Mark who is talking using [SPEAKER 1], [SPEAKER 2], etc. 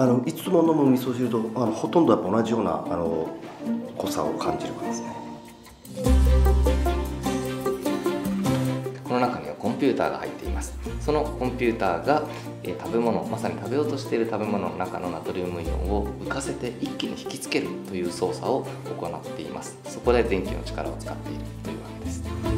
[SPEAKER 1] あのいつも飲む味噌汁とあのほとんどやっぱ同じようなあの濃さを感じるからですね。
[SPEAKER 2] この中にはコンピューターが入っています。そのコンピューターが、えー食べ物まさに食べようとしている食べ物の中のナトリウムイオンを浮かせて一気に引きつけるという操作を行っていますそこで電気の力を使っているというわけです